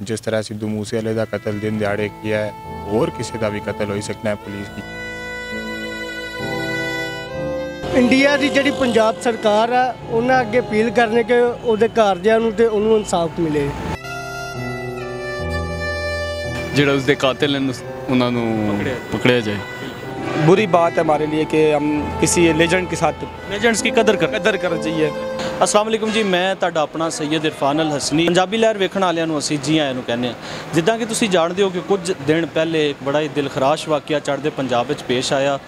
ਜਿਸ ਤਰ੍ਹਾਂ ਸਿੱਧੂ ਮੂਸੇਵਾਲੇ ਦਾ ਕਤਲ ਦਿਨ ਦਿਹਾੜੇ ਕੀਤਾ ਹੈ ਹੋਰ ਕਿਸੇ ਦਾ ਵੀ ਕਤਲ ਹੋ ਸਕਦਾ ਹੈ ਪੁਲਿਸ ਦੀ ਇੰਡੀਆ ਦੀ ਜਿਹੜੀ ਪੰਜਾਬ ਸਰਕਾਰ ਆ ਉਹਨਾਂ ਅੱਗੇ ਅਪੀਲ ਕਰਨੇ ਕਿ ਉਹਦੇ ਘਰਦਿਆਂ ਨੂੰ ਤੇ ਉਹਨੂੰ ਇਨਸਾਫ ਮਿਲੇ ਜਿਹੜਾ ਉਸਦੇ ਕਾਤਿਲ ਨੇ ਉਹਨਾਂ ਨੂੰ ਪਕੜਿਆ ਜਾਏ बुरी बात है हमारे लिए कि हम किसी लेजेंड के साथ ਲੈਜੈਂਡਸ ਦੀ ਕਦਰ ਕਰ कदर करना चाहिए ਅਸਲਾਮ ਵਾਲੇਕੁਮ ਜੀ, ਮੈਂ ਤੁਹਾਡਾ ਆਪਣਾ ਸੈਯਦ ਇਰਫਾਨ ਅਲ ਹਸਨੀ। ਪੰਜਾਬੀ ਲਹਿਰ ਵੇਖਣ ਵਾਲਿਆਂ ਨੂੰ ਅਸੀਂ ਜੀ ਆਇਆਂ ਨੂੰ ਕਹਿੰਦੇ ਹਾਂ। ਜਿੱਦਾਂ ਕਿ ਤੁਸੀਂ ਜਾਣਦੇ ਹੋ ਕਿ ਕੁਝ ਦਿਨ ਪਹਿਲੇ ਬੜਾ ਹੀ ਦਿਲਖਰਾਸ਼ ਵਾਕਿਆ ਚੜ੍ਹਦੇ ਪੰਜਾਬ ਵਿੱਚ ਪੇਸ਼ ਆਇਆ।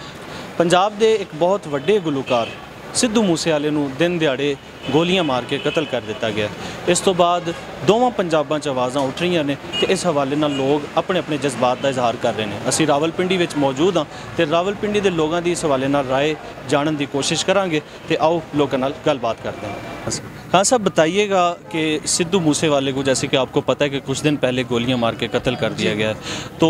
ਪੰਜਾਬ ਦੇ ਇੱਕ ਬਹੁਤ ਵੱਡੇ ਗੁਲੂਕਾਰ ਸਿੱਧੂ ਮੂਸੇਵਾਲੇ ਨੂੰ ਦਿਨ ਦਿਹਾੜੇ ਗੋਲੀਆਂ ਮਾਰ ਕੇ ਕਤਲ ਕਰ ਦਿੱਤਾ ਗਿਆ। ਇਸ ਤੋਂ ਬਾਅਦ ਦੋਵਾਂ ਪੰਜਾਬਾਂ 'ਚ ਆਵਾਜ਼ਾਂ ਉੱਠ ਰਹੀਆਂ ਨੇ ਕਿ ਇਸ ਹਵਾਲੇ ਨਾਲ ਲੋਕ ਆਪਣੇ ਆਪਣੇ ਜਜ਼ਬਾਤ ਦਾ ਇਜ਼ਹਾਰ ਕਰ ਰਹੇ ਨੇ। ਅਸੀਂ ਰਾਵਲਪਿੰਡੀ ਵਿੱਚ ਮੌਜੂਦ ਹਾਂ ਤੇ ਰਾਵਲਪਿੰਡੀ ਦੇ ਲੋਕਾਂ ਦੀ ਇਸ ਹਵਾਲੇ ਨਾਲ رائے ਜਾਣਨ ਦੀ ਕੋਸ਼ਿਸ਼ ਕਰਾਂਗੇ ਤੇ ਆਓ ਲੋਕਾਂ ਨਾਲ ਗੱਲਬਾਤ ਕਰਦੇ ਹਾਂ। हाँ साहब बताइएगा कि सिद्धू मूसे वाले को जैसे कि आपको पता है कि कुछ दिन पहले गोलियाँ मार के कत्ल कर दिया गया है तो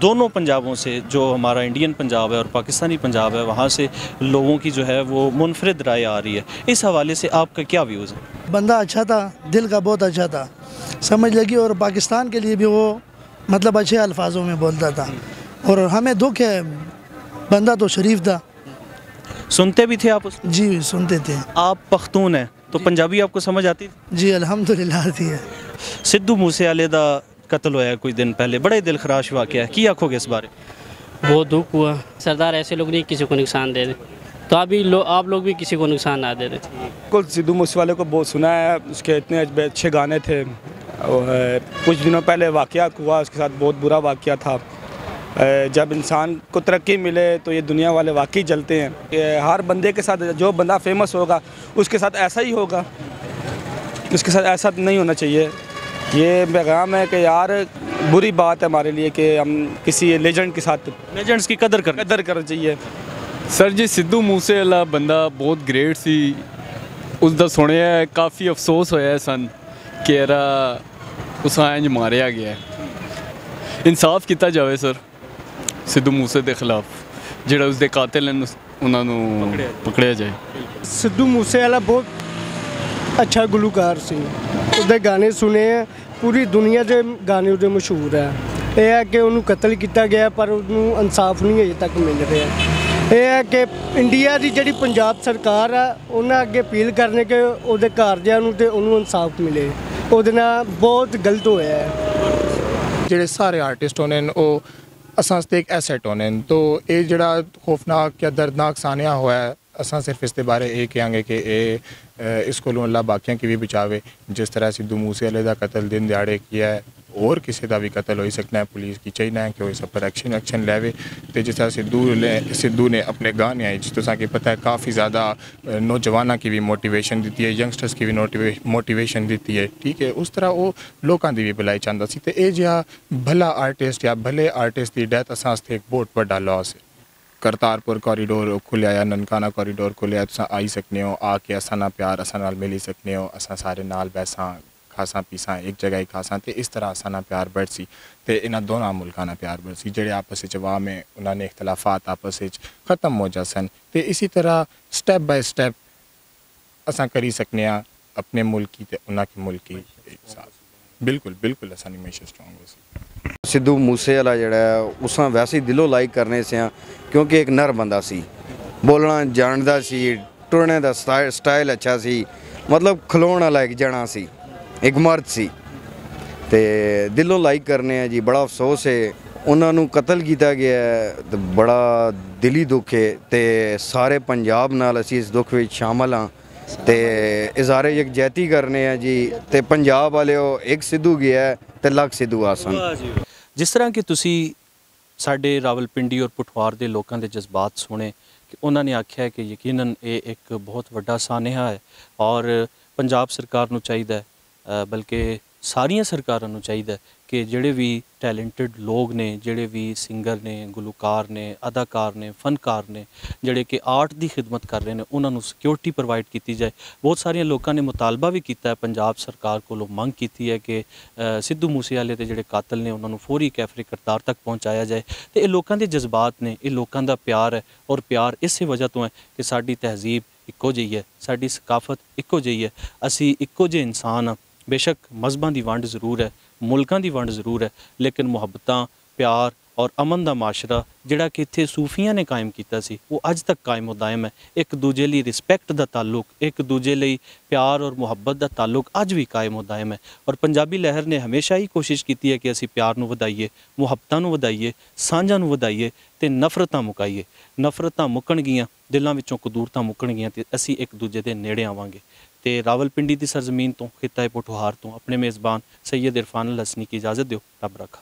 दोनों पंजाबों से जो हमारा इंडियन पंजाब है और पाकिस्तानी पंजाब है वहाँ से लोगों की जो है वो मुनफरद राय आ रही है। इस हवाले से आपका क्या व्यूज़ है? बंदा अच्छा था दिल का बहुत अच्छा था। समझ लगी और पाकिस्तान के लिए भी वो मतलब अच्छे अल्फाजों में बोलता था। और हमें दुख है बंदा तो शरीफ था। सुनते भी थे आप उसको? जी सुनते थे। आप पख्तून हैं। तो पंजाबी आपको समझ आती? जी अलहमदुल्ला आती है। सिद्धू मूसेवाले का कत्ल होया कुछ दिन पहले। बड़े दिल खराश वाक़ है। की आखोगे इस बारे? बहुत दुख हुआ। सरदार ऐसे लोग नहीं किसी को नुकसान दे दे तो अभी लो, आप लोग भी किसी को नुकसान ना दे दे बिल्कुल सिद्धू मूसेवाले को बहुत सुना है। उसके इतने अच्छे गाने थे। और कुछ दिनों पहले वाक़ हुआ। उसके साथ बहुत बुरा वाक़ था। जब इंसान को तरक्की मिले तो ये दुनिया वाले वाकई जलते हैं कि हर बंदे के साथ जो बंदा फेमस होगा उसके साथ ऐसा ही होगा उसके साथ ऐसा नहीं होना चाहिए ये पैगाम है कि यार बुरी बात है हमारे लिए कि हम किसी लेजेंड के साथ ਲੈਜੈਂਡਸ ਦੀ ਕਦਰ ਕਰ कदर करना चाहिए ਸਰ ਜੀ ਸਿੱਧੂ ਮੂਸੇ ਵਾਲਾ ਬੰਦਾ ਬਹੁਤ ਗ੍ਰੇਟ ਸੀ ਉਸ ਦਾ ਸੁਣਿਆ ਹੈ, ਕਾਫੀ ਅਫਸੋਸ ਹੋਇਆ ਹੈ ਸਨ ਕਿ ਇਹਦਾ ਉਸ ਇੰਜ ਮਾਰਿਆ ਗਿਆ ਹੈ। ਇਨਸਾਫ ਕੀਤਾ ਜਾਵੇ ਸਰ ਸਿੱਧੂ ਮੂਸੇ ਦੇ ਖਿਲਾਫ ਜਿਹੜਾ ਉਸਦੇ ਕਾਤਿਲ ਨੇ ਉਹਨਾਂ ਨੂੰ ਪਕੜਿਆ ਜਾਏ। ਸਿੱਧੂ ਮੂਸੇਵਾਲਾ ਬਹੁਤ ਅੱਛਾ ਗੁਲੂਕਾਰ ਸੀ। ਉਹਦੇ ਗਾਣੇ ਸੁਨੇ ਆ ਪੂਰੀ ਦੁਨੀਆ ਦੇ ਗਾਣੇ ਉਹਦੇ ਮਸ਼ਹੂਰ ਹੈ ਇਹ ਹੈ ਕਿ ਉਹਨੂੰ ਕਤਲ ਕੀਤਾ ਗਿਆ ਪਰ ਉਹਨੂੰ ਇਨਸਾਫ ਨਹੀਂ ਅਜੇ ਤੱਕ ਮਿਲ ਰਿਹਾ। ਇਹ ਹੈ ਕਿ ਇੰਡੀਆ ਦੀ ਜਿਹੜੀ ਪੰਜਾਬ ਸਰਕਾਰ ਆ ਉਹਨਾਂ ਅੱਗੇ ਅਪੀਲ ਕਰਨੇ ਕਿ ਉਹਦੇ ਘਰਦਿਆਂ ਨੂੰ ਤੇ ਉਹਨੂੰ ਇਨਸਾਫ ਮਿਲੇ। ਉਹਦੇ ਨਾਲ ਬਹੁਤ ਗਲਤ ਹੋਇਆ ਹੈ। ਜਿਹੜੇ ਸਾਰੇ ਆਰਟਿਸਟ ਹੋਣੇ ਨੇ ਉਹ ਅਸਾਂ ਵਾਸਤੇ ਇੱਕ ਐਸੈਟ ਹੋਣੇ ਨੇ ਤੋ ਇਹ ਜਿਹੜਾ ਖੌਫਨਾਕ ਜਾਂ ਦਰਦਨਾਕ ਸਾਨਿਆ ਹੋਇਆ ਹੈ ਅਸਾਂ ਸਿਰਫ ਇਸ ਦੇ ਬਾਰੇ ਇਹ ਕਹਾਂਗੇ ਕਿ ਇਹ ਅ, ਇਸ ਕੋਲੋਂ ਅੱਲਾ ਬਾਕੀਆਂ ਕੀ ਵੀ ਬਚਾਵੇ ਜਿਸ ਤਰ੍ਹਾਂ ਸਿੱਧੂ ਮੂਸੇਵਾਲੇ ਦਾ ਕਤਲ ਦਿਨ ਦਿਹਾੜੇ ਕੀਤਾ ਹੈ ਹੋਰ ਕਿਸੇ ਦਾ ਵੀ ਕਤਲ ਹੋ ਸਕਦਾ ਹੈ ਪੁਲਿਸ ਕੀ ਚਾਹੀਦਾ ਹੈ ਕਿ ਉਹ ਇਸ ਪਰ ਐਕਸ਼ਨ ਐਕਸ਼ਨ ਲੈਵੇ ਤੇ ਜਿਸ ਤਰ੍ਹਾਂ ਸਿੱਧੂ ਨੇ ਸਿੱਧੂ ਨੇ ਆਪਣੇ ਗਾਣੇ ਜਿਸ ਤੋਂ ਕਿ ਪਤਾ ਹੈ ਕਾਫੀ ਜ਼ਿਆਦਾ ਅ, ਨੌਜਵਾਨਾਂ ਕੀ ਵੀ ਮੋਟੀਵੇਸ਼ਨ ਦਿੱਤੀ ਹੈ ਯੰਗਸਟਰਸ ਕੀ ਵੀ ਮੋਟੀਵੇਸ਼ਨ ਦਿੱਤੀ ਹੈ ਠੀਕ ਹੈ ਉਸ ਤਰ੍ਹਾਂ ਉਹ ਲੋਕਾਂ ਦੀ ਵੀ ਭਲਾਈ ਚਾਹੁੰਦਾ ਸੀ ਤੇ ਇਹ ਜਿਹਾ ਭਲਾ ਆਰਟਿਸਟ ਜਾਂ ਭਲੇ ਆਰਟਿਸਟ ਦੀ ਡੈਥ ਅਸਾਂ ਵਾਸਤੇ ਇੱਕ ਬਹੁਤ ਵੱਡਾ ਲਾਸ ਹੈ ਕਰਤਾਰਪੁਰ ਕੋਰੀਡੋਰ ਖੁੱਲਿਆ ਜਾਂ ਨਨਕਾਣਾ ਕੋਰੀਡੋਰ ਖੁੱਲਿਆ ਤੁਸੀਂ ਆਈ ਸਕਨੇ ਹੋ ਆ ਕੇ ਅਸਾਂ ਨਾਲ ਪਿਆਰ ਅਸਾਂ ਨਾਲ ਮਿਲੀ ਸਕਨੇ ਹੋ ਅਸਾਂ ਸਾਰੇ ਨਾਲ ਬੈਸਾਂ ਖਾਸਾਂ ਪੀਸਾਂ ਇੱਕ ਜਗ੍ਹਾ ਹੀ ਖਾਸਾਂ ਤੇ ਇਸ ਤਰ੍ਹਾਂ ਅਸਾਂ ਨਾਲ ਪਿਆਰ ਬੜ ਸੀ ਤੇ ਇਹਨਾਂ ਦੋਨਾਂ ਮੁਲਕਾਂ ਨਾਲ ਪਿਆਰ ਬੜ ਸੀ ਜਿਹੜੇ ਆਪਸ ਵਿੱਚ ਅਵਾਮ ਹੈ ਉਹਨਾਂ ਨੇ ਇਖਤਲਾਫਾਤ ਆਪਸ ਵਿੱਚ ਖਤਮ ਹੋ ਜਾ ਸਨ ਤੇ ਇਸੇ ਤਰ੍ਹਾਂ ਸਟੈਪ ਬਾਈ ਸਟੈਪ ਅਸਾਂ ਕਰੀ ਸਕਨੇ ਆ ਆਪਣੇ ਮੁਲਕੀ ਤੇ ਉਹਨਾਂ ਕੀ ਮੁਲਕੀ ਸਾਥ। ਬਿਲਕੁਲ ਬਿਲਕੁਲ ਅਸਾਂ ਹਮੇਸ਼ਾ ਸਟਰੋਂਗ ਹੋ ਸੀ ਸਿੱਧੂ ਮੂਸੇ ਵਾਲਾ ਜਿਹੜਾ ਹੈ, ਉਸਾਂ ਵੈਸੇ ਹੀ ਦਿਲੋਂ ਲਾਈਕ ਕਰਨੇ ਸਿਆ ਕਿਉਂਕਿ ਇੱਕ ਨਰ ਬੰਦਾ ਸੀ। ਬੋਲਣਾ, ਜਾਣਦਾ ਸੀ, ਟੁਰਨੇ ਦਾ ਸਟਾਈਲ ਸਟਾਈਲ ਅੱਛਾ ਸੀ। ਮਤਲਬ ਖਲੋਣ ਵਾਲਾ ਇੱਕ ਜਣਾ ਸੀ। ਇੱਕ ਮਰਦ ਸੀ। ਤੇ ਦਿਲੋਂ ਲਾਈਕ ਕਰਨੇ ਆ ਜੀ, ਬੜਾ ਅਫਸੋਸ ਹੈ ਉਹਨਾਂ ਨੂੰ ਕਤਲ ਕੀਤਾ ਗਿਆ ਤੇ ਬੜਾ ਦਿਲੀ ਦੁੱਖ ਹੈ ਤੇ ਸਾਰੇ ਪੰਜਾਬ ਨਾਲ ਅਸੀਂ ਇਸ ਦੁੱਖ ਵਿੱਚ ਸ਼ਾਮਲ ਹਾਂ। ਤੇ ਇਜ਼ਹਾਰੇ ਯਕਜਹਿਤੀ ਕਰਨੇ ਆ ਜੀ। ਤੇ ਪੰਜਾਬ ਵਾਲਿਓ ਇੱਕ ਸਿੱਧੂ ਗਿਆ ਹੈ ਤੇ ਲੱਖ ਸਿੱਧੂ ਆਸਨ ਜਿਸ ਤਰ੍ਹਾਂ ਕਿ ਤੁਸੀਂ ਸਾਡੇ ਰਾਵਲਪਿੰਡੀ ਔਰ ਪਠਵਾਰ ਦੇ ਲੋਕਾਂ ਦੇ ਜਜ਼ਬਾਤ ਸੁਣੇ ਕਿ ਉਹਨਾਂ ਨੇ ਆਖਿਆ ਕਿ ਯਕੀਨਨ ਇਹ ਇੱਕ ਬਹੁਤ ਵੱਡਾ ਸਾਨੇਹਾ ਹੈ ਔਰ ਪੰਜਾਬ ਸਰਕਾਰ ਨੂੰ ਚਾਹੀਦਾ ਹੈ ਬਲਕਿ ਸਾਰੀਆਂ ਸਰਕਾਰਾਂ ਨੂੰ ਚਾਹੀਦਾ ਕਿ ਜਿਹੜੇ ਵੀ ਟੈਲੈਂਟਡ ਲੋਕ ਨੇ, ਜਿਹੜੇ ਵੀ ਸਿੰਗਰ ਨੇ, ਗੁਲੂਕਾਰ ਨੇ, ਅਦਾਕਾਰ ਨੇ, ਫਨਕਾਰ ਨੇ, ਜਿਹੜੇ ਕਿ ਆਰਟ ਦੀ ਖਿਦਮਤ ਕਰ ਰਹੇ ਨੇ, ਉਹਨਾਂ ਨੂੰ ਸਿਕਿਉਰਿਟੀ ਪ੍ਰੋਵਾਈਡ ਕੀਤੀ ਜਾਏ। ਬਹੁਤ ਸਾਰੀਆਂ ਲੋਕਾਂ ਨੇ ਮੁਤਾਲਬਾ ਵੀ ਕੀਤਾ ਹੈ, ਪੰਜਾਬ ਸਰਕਾਰ ਕੋਲੋਂ ਮੰਗ ਕੀਤੀ ਹੈ ਕਿ ਸਿੱਧੂ ਮੂਸੇਵਾਲੇ ਤੇ ਜਿਹੜੇ ਕਾਤਲ ਨੇ, ਉਹਨਾਂ ਨੂੰ ਫੌਰੀ ਕੈਫਰੇ ਕਰਤਾਰ ਤੱਕ ਪਹੁੰਚਾਇਆ ਜਾਏ। ਤੇ ਇਹ ਲੋਕਾਂ ਦੇ ਜਜ਼ਬਾਤ ਨੇ, ਇਹ ਲੋਕਾਂ ਦਾ ਪਿਆਰ ਹੈ ਔਰ ਪਿਆਰ ਇਸੇ ਵਜ੍ਹਾ ਤੋਂ ਹੈ ਕਿ ਸਾਡੀ ਤਹਿਜ਼ੀਬ ਇੱਕੋ ਜਿਹੀ ਹੈ, ਸਾਡੀ ਸਕਾਫਤ ਇੱਕੋ ਜਿਹੀ ਹੈ। ਅਸੀਂ ਇੱਕੋ ਜਿਹੇ ਇਨਸਾਨ ਹਾਂ। ਬੇਸ਼ੱਕ ਮਜ਼ਬਾਂ ਦੀ ਵੰਡ ਜ਼ਰੂਰ ਹੈ ਮੁਲਕਾਂ ਦੀ ਵੰਡ ਜ਼ਰੂਰ ਹੈ ਲੇਕਿਨ ਮੁਹੱਬਤਾਂ ਪਿਆਰ ਔਰ ਅਮਨ ਦਾ ਮਾਸ਼ਰਾ, ਜਿਹੜਾ ਕਿ ਇੱਥੇ ਸੂਫੀਆਂ ਨੇ ਕਾਇਮ ਕੀਤਾ ਸੀ, ਉਹ ਅੱਜ ਤੱਕ ਕਾਇਮ ਉਦਾਇਮ ਹੈ। ਇੱਕ ਦੂਜੇ ਲਈ ਰਿਸਪੈਕਟ ਦਾ ਤਾਲੁਕ, ਇੱਕ ਦੂਜੇ ਲਈ ਪਿਆਰ ਔਰ ਮੁਹੱਬਤ ਦਾ ਤਾਲੁਕ ਅੱਜ ਵੀ ਕਾਇਮ ਉਦਾਇਮ ਹੈ। ਔਰ ਪੰਜਾਬੀ ਲਹਿਰ ਨੇ ਹਮੇਸ਼ਾ ਹੀ ਕੋਸ਼ਿਸ਼ ਕੀਤੀ ਹੈ ਕਿ ਅਸੀਂ ਪਿਆਰ ਨੂੰ ਵਧਾਈਏ, ਮੁਹੱਬਤਾਂ ਨੂੰ ਵਧਾਈਏ, ਸਾਂਝਾਂ ਨੂੰ ਵਧਾਈਏ ਤੇ ਨਫ਼ਰਤਾਂ ਮੁਕਾਈਏ। ਨਫ਼ਰਤਾਂ ਮੁੱਕਣਗੀਆਂ, ਦਿਲਾਂ ਵਿੱਚੋਂ ਕਦੂਰਤਾਂ ਮੁੱਕਣਗੀਆਂ ਤੇ ਅਸੀਂ ਇੱਕ ਦੂਜੇ ਦੇ ਨੇੜੇ ਆਵਾਂਗੇ। ਤੇ ਰਾਵਲਪਿੰਡੀ ਦੀ ਸਰਜ਼ਮੀਨ ਤੋਂ, ਖਿੱਤਾ ਪੋਠੋਹਾਰ ਤੋਂ ਆਪਣੇ ਮੇਜ਼ਬਾਨ ਸੈਯਦ ਇਰਫਾਨ ਅਲ ਹਸਨੀ ਕੀ ਇਜਾਜ਼ਤ ਦਿਓ, ਰੱਬ ਰੱਖਾ।